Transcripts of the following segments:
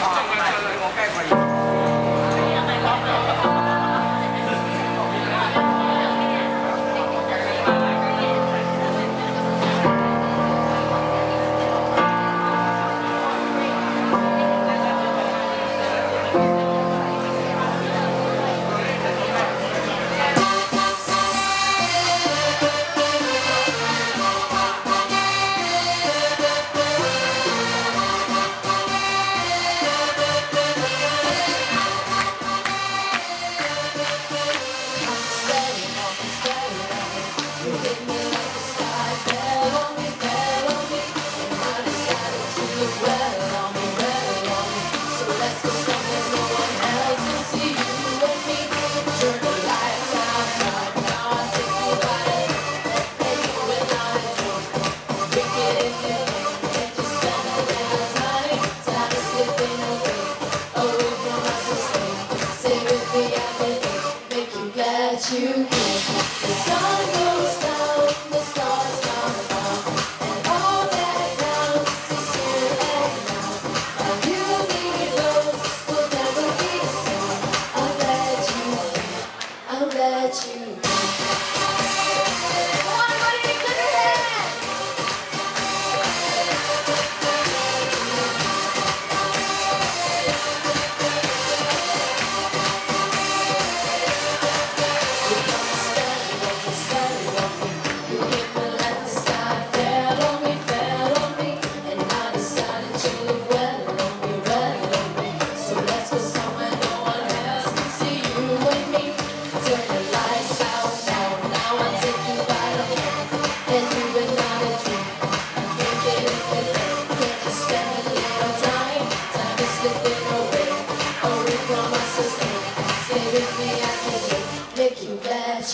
아. you. The sun goes down.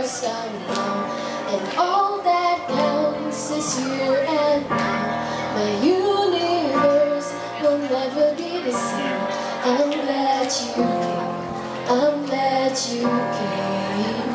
never stop now And all that counts is here and now My universe will never be the same. I'm glad you came I'm glad you came.